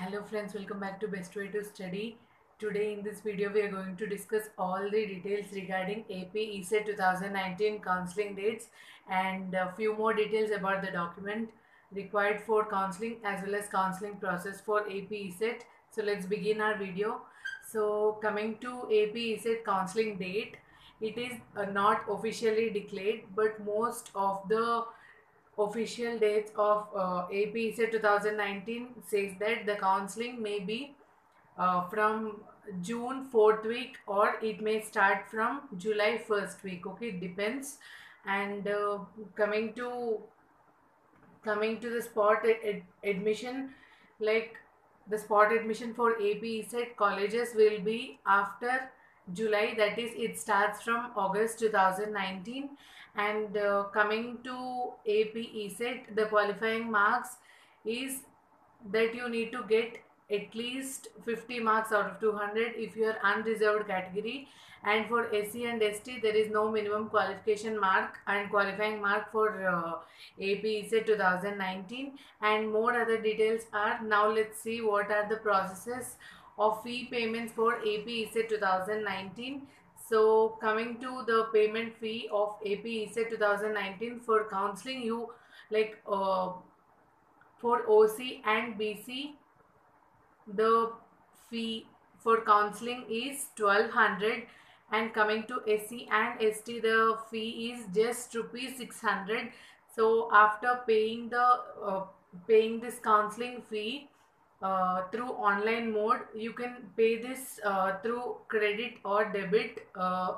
Hello friends, welcome back to Best Way to Study. Today in this video we are going to discuss all the details regarding AP ECET 2019 counseling dates and a few more details about the document required for counseling as well as counseling process for AP ECET. So let's begin our video. So coming to AP ECET counseling date, it is uh, not officially declared but most of the official dates of uh, AP ECET 2019 says that the counseling may be uh, from June 4th week or it may start from July 1st week. Okay, it depends. And uh, coming to coming to the spot ad- ad- admission, like the spot admission for AP ECET colleges will be after July. That is, it starts from August 2019 and uh, coming to AP ECET, the qualifying marks is that you need to get at least 50 marks out of 200 if you are unreserved category and for SC and ST there is no minimum qualification mark and qualifying mark for uh, AP ECET 2019 and more other details are now let's see what are the processes of fee payments for AP ECET 2019 so coming to the payment fee of AP ECET 2019 for counseling, you like uh, for OC and BC, the fee for counseling is 1200 and coming to SC and ST the fee is just rupees 600 so after paying the uh, paying this counseling fee uh, through online mode you can pay this uh, through credit or debit uh,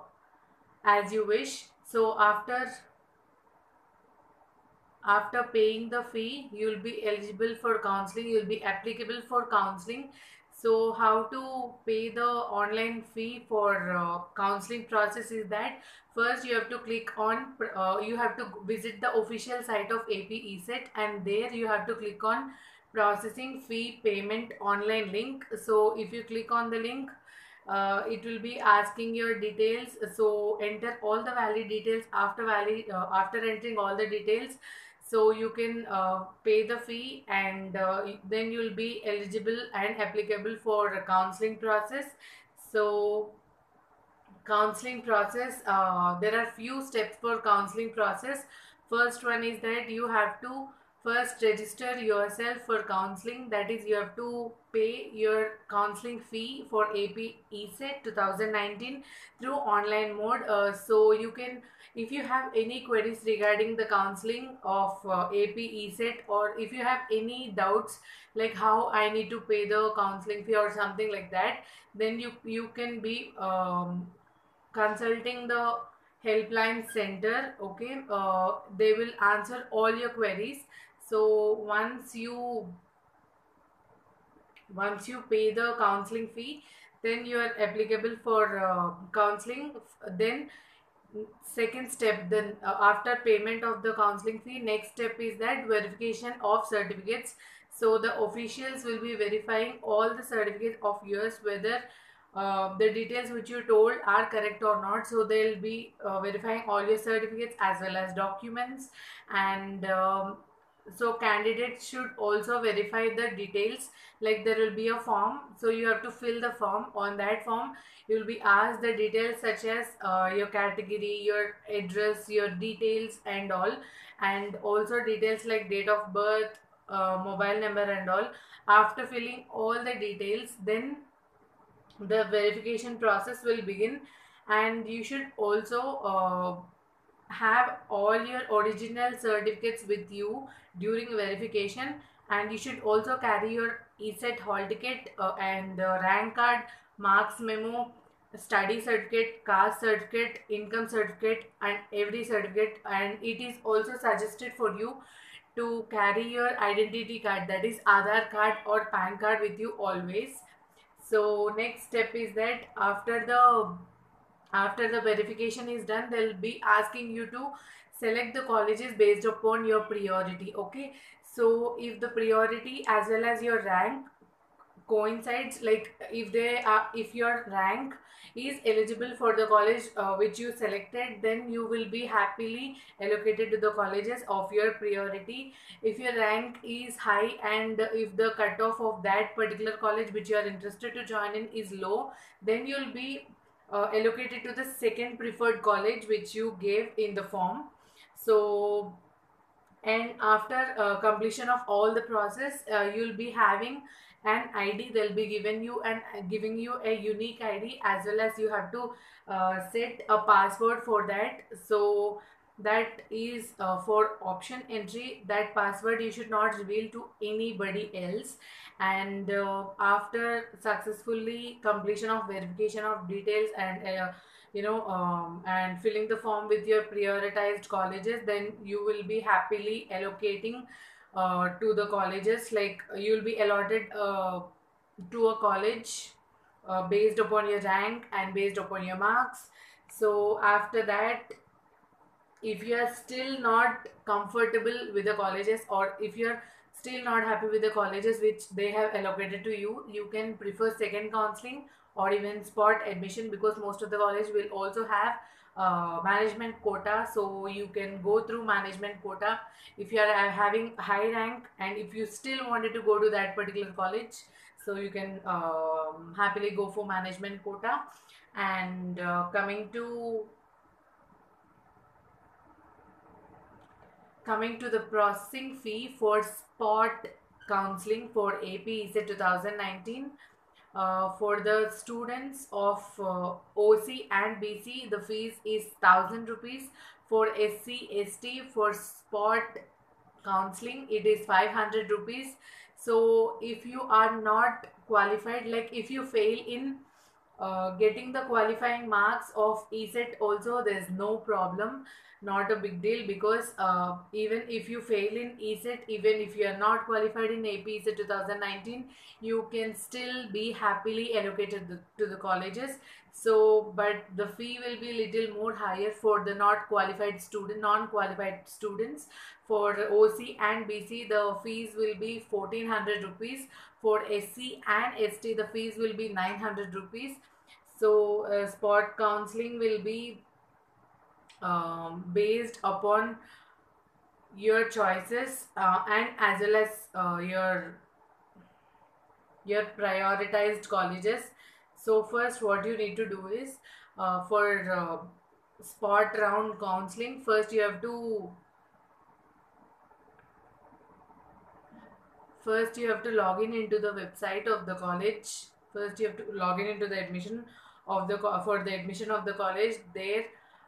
as you wish. So after after paying the fee you will be eligible for counseling you will be applicable for counseling. So how to pay the online fee for uh, counseling process is that first you have to click on uh, you have to visit the official site of ap ecet and there you have to click on processing fee payment online link. So if you click on the link uh, it will be asking your details. So enter all the valid details after valid uh, after entering all the details. So you can uh, pay the fee and uh, then you will be eligible and applicable for a counseling process. So counseling process uh, there are few steps for counseling process. First one is that you have to first register yourself for counseling. That is you have to pay your counseling fee for ap ecet 2019 through online mode. Uh, so you can if you have any queries regarding the counseling of uh, ap ecet or if you have any doubts like how i need to pay the counseling fee or something like that then you you can be um, consulting the helpline center okay? Uh, they will answer all your queries so once you once you pay the counseling fee then you are applicable for uh, counseling. Then second step then uh, after payment of the counseling fee next step is that verification of certificates. So the officials will be verifying all the certificates of yours whether uh, the details which you told are correct or not. So they'll be uh, verifying all your certificates as well as documents. And um, so candidates should also verify the details like there will be a form. So you have to fill the form. On that form you will be asked the details such as uh, your category your address your details and all. And also details like date of birth uh, mobile number and all. After filling all the details then the verification process will begin. And you should also uh, have all your original certificates with you during verification and you should also carry your ECET hall ticket uh, and uh, rank card, marks memo, study certificate, caste certificate, income certificate and every certificate and it is also suggested for you to carry your identity card that is Aadhaar card or PAN card with you always. So next step is that after the after the verification is done they'll be asking you to select the colleges based upon your priority okay? So if the priority as well as your rank coincides like if they are if your rank is eligible for the college uh, which you selected then you will be happily allocated to the colleges of your priority. If your rank is high and if the cutoff of that particular college which you are interested to join in is low then you'll be uh, allocated to the second preferred college which you gave in the form. So and after uh, completion of all the process uh, you'll be having an id they'll be given you and giving you a unique id as well as you have to uh, set a password for that. So that is uh, for option entry that password you should not reveal to anybody else. And uh, after successfully completion of verification of details and uh, you know um, and filling the form with your prioritized colleges then you will be happily allocating uh, to the colleges. Like you'll be allotted uh, to a college uh, based upon your rank and based upon your marks. So after that if you are still not comfortable with the colleges or if you're still not happy with the colleges which they have allocated to you you can prefer second counseling or even spot admission because most of the college will also have uh, management quota. So you can go through management quota if you are having high rank and if you still wanted to go to that particular college. So you can um, happily go for management quota. And uh, coming to coming to the processing fee for spot counseling for AP ECET 2019 uh, for the students of uh, OC and BC the fees is 1000 rupees. For SC ST for spot counseling it is 500 rupees. So if you are not qualified like if you fail in uh, getting the qualifying marks of ECET also there's no problem not a big deal because uh, even if you fail in ECET even if you are not qualified in AP ECET 2019 you can still be happily allocated the, to the colleges. So but the fee will be little more higher for the not qualified student non-qualified students. For OC and BC the fees will be 1400 rupees for SC and ST the fees will be 900 rupees. So uh, spot counseling will be um, based upon your choices uh, and as well as uh, your your prioritized colleges. So first what you need to do is uh, for uh, spot round counseling first you have to first you have to log in into the website of the college. First you have to log in into the admission of the for the admission of the college. There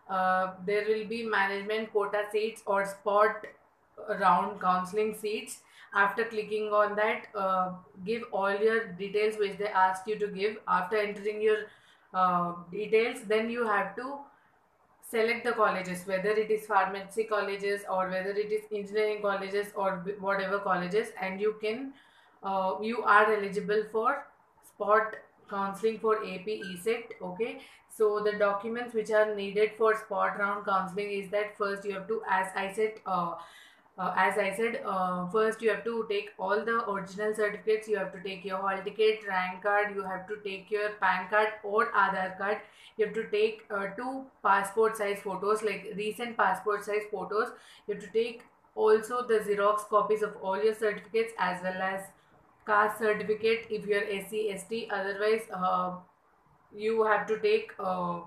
uh, there will be management quota seats or spot round counseling seats. After clicking on that uh, give all your details which they ask you to give. After entering your uh, details then you have to select the colleges whether it is pharmacy colleges or whether it is engineering colleges or whatever colleges and you can uh, you are eligible for spot counseling for AP ECET okay? So the documents which are needed for spot round counseling is that first you have to as I said uh, uh, as I said uh, first you have to take all the original certificates you have to take your hall ticket rank card you have to take your PAN card or Aadhaar card you have to take uh, two passport size photos like recent passport size photos you have to take also the Xerox copies of all your certificates as well as caste certificate if you are SC, ST. Otherwise, uh, you have to take uh,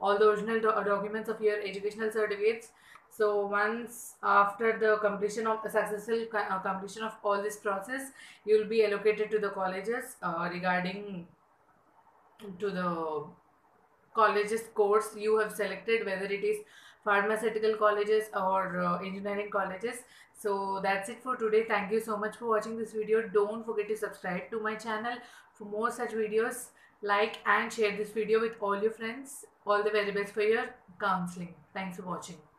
all the original do documents of your educational certificates. So once after the completion of the successful uh, completion of all this process, you will be allocated to the colleges uh, regarding to the colleges course you have selected whether it is pharmaceutical colleges or uh, engineering colleges. So that's it for today. Thank you so much for watching this video. Don't forget to subscribe to my channel for more such videos. Like and share this video with all your friends. All the very best for your counseling. Thanks for watching